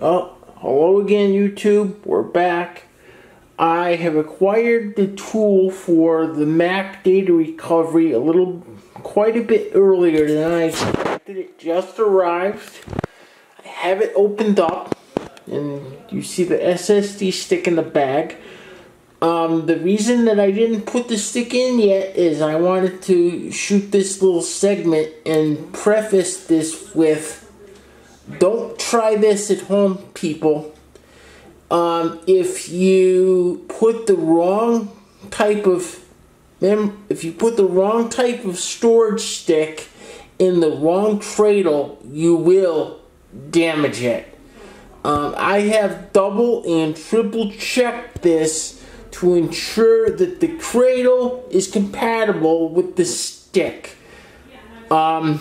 Oh, hello again, YouTube. We're back. I have acquired the tool for the Mac data recovery a little, quite a bit earlier than I expected. It just arrived. I have it opened up, and you see the SSD stick in the bag. Um, the reason that I didn't put the stick in yet is I wanted to shoot this little segment and preface this with don't try this at home, people. Um, if you put the wrong type of if you put the wrong type of storage stick in the wrong cradle, you will damage it. Um, I have double and triple checked this to ensure that the cradle is compatible with the stick. Um,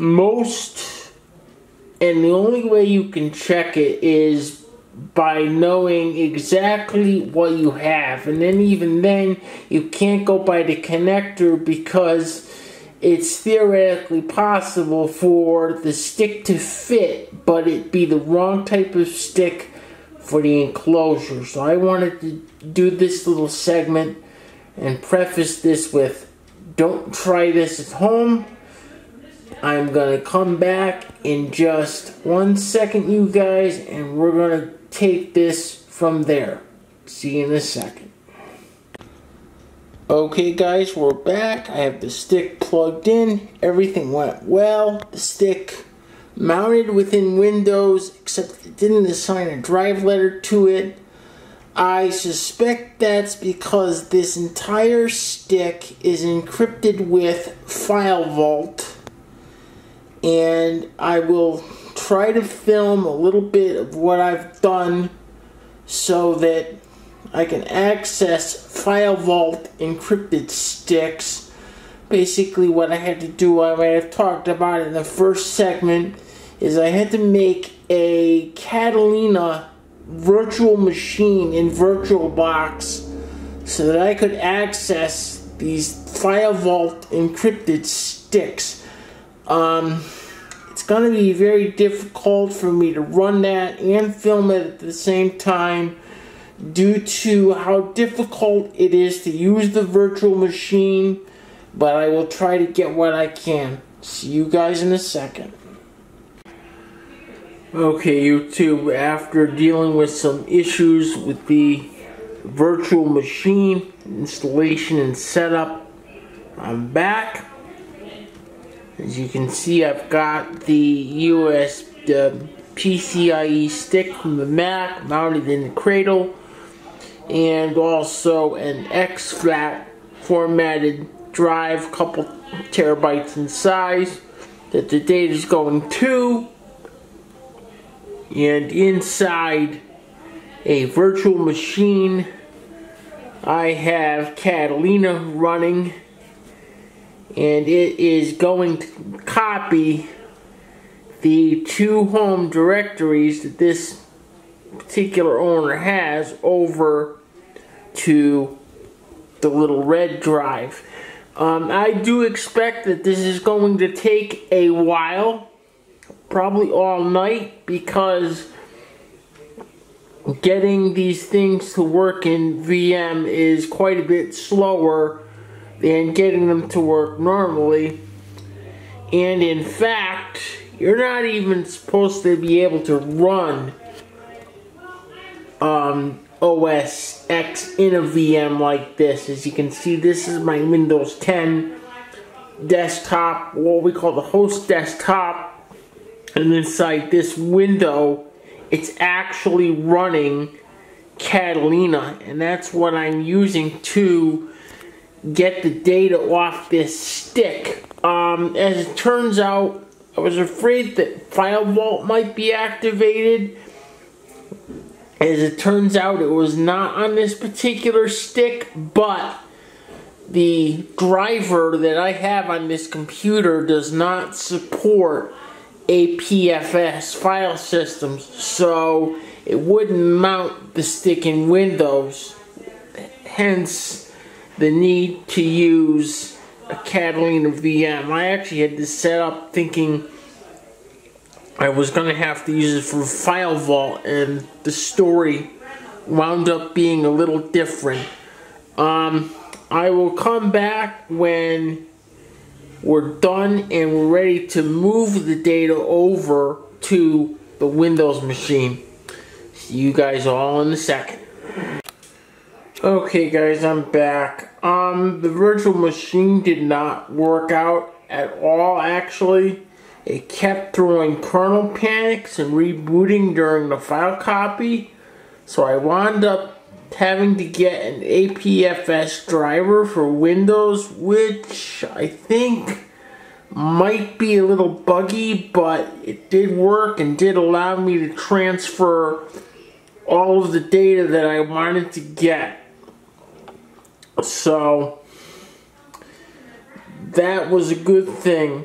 most and the only way you can check it is by knowing exactly what you have. And then even then you can't go by the connector because it's theoretically possible for the stick to fit but it be the wrong type of stick for the enclosure. So i wanted to do this little segment and preface this with don't try this at home I'm gonna come back in just one second, you guys, and we're gonna take this from there. See you in a second. Okay, guys, we're back. I have the stick plugged in. Everything went well. The stick mounted within Windows, except it didn't assign a drive letter to it. I suspect that's because this entire stick is encrypted with File Vault and I will try to film a little bit of what I've done so that I can access File Vault encrypted sticks. Basically, what I had to do, I might have talked about in the first segment, is I had to make a Catalina virtual machine in VirtualBox so that I could access these File Vault encrypted sticks. Um, it's going to be very difficult for me to run that and film it at the same time due to how difficult it is to use the virtual machine, but I will try to get what I can. See you guys in a second. Okay, YouTube, after dealing with some issues with the virtual machine installation and setup, I'm back. As you can see, I've got the US the PCIe stick from the Mac mounted in the cradle, and also an exFAT formatted drive, couple terabytes in size, that the data is going to, and inside a virtual machine, I have Catalina running and it is going to copy the two home directories that this particular owner has over to the little red drive. Um, I do expect that this is going to take a while, probably all night, because getting these things to work in VM is quite a bit slower than getting them to work normally. And in fact, you're not even supposed to be able to run um, OS X in a VM like this. As you can see, this is my Windows 10 desktop, what we call the host desktop. And inside this window, it's actually running Catalina. And that's what I'm using to get the data off this stick. Um, as it turns out, I was afraid that File Vault might be activated. As it turns out, it was not on this particular stick, but the driver that I have on this computer does not support APFS file systems, so it wouldn't mount the stick in Windows. Hence, the need to use a Catalina VM. I actually had this set up thinking I was gonna have to use it for File Vault, and the story wound up being a little different. Um, I will come back when we're done and we're ready to move the data over to the Windows machine. See you guys all in a second. Okay guys, I'm back. Um, the virtual machine did not work out at all actually. It kept throwing kernel panics and rebooting during the file copy. So I wound up having to get an APFS driver for Windows, which I think might be a little buggy, but it did work and did allow me to transfer all of the data that I wanted to get. So that was a good thing.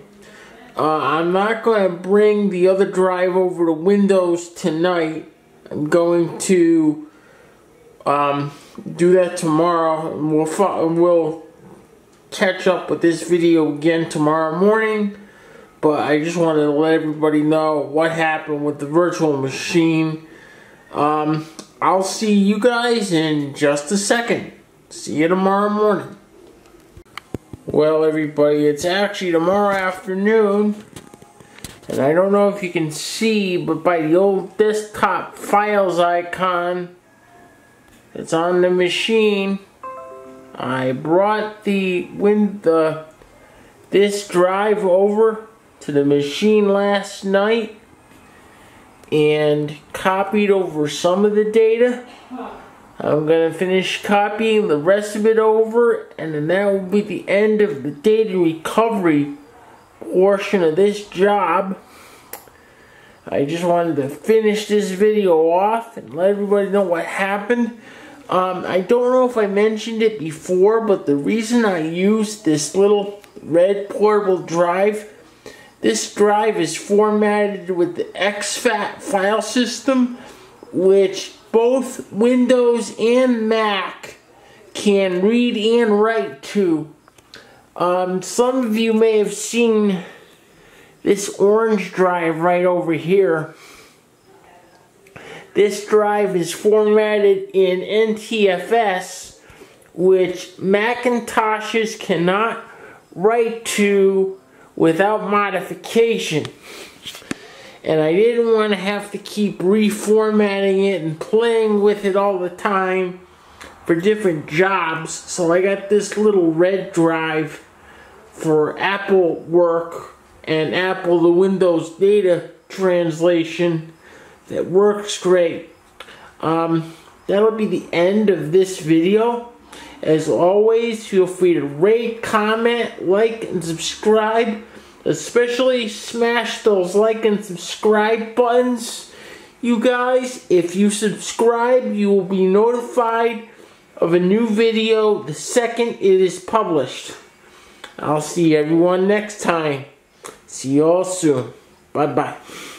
Uh, I'm not going to bring the other drive over to Windows tonight. I'm going to um, do that tomorrow. We'll we'll catch up with this video again tomorrow morning. But I just wanted to let everybody know what happened with the virtual machine. Um, I'll see you guys in just a second. See you tomorrow morning. Well, everybody, it's actually tomorrow afternoon. And I don't know if you can see, but by the old desktop files icon that's on the machine, I brought the wind the this drive over to the machine last night and copied over some of the data. I'm to finish copying the rest of it over and then that will be the end of the data recovery portion of this job. I just wanted to finish this video off and let everybody know what happened. Um, I don't know if I mentioned it before, but the reason I used this little red portable drive, this drive is formatted with the exFAT file system, which both Windows and Mac can read and write to. Um, some of you may have seen this orange drive right over here. This drive is formatted in NTFS, which Macintoshes cannot write to without modification and I didn't want to have to keep reformatting it and playing with it all the time for different jobs. So I got this little red drive for Apple work and Apple the Windows data translation that works great. Um, that'll be the end of this video. As always, feel free to rate, comment, like, and subscribe. Especially smash those like and subscribe buttons. You guys, if you subscribe, you will be notified of a new video the second it is published. I'll see everyone next time. See you all soon. Bye-bye.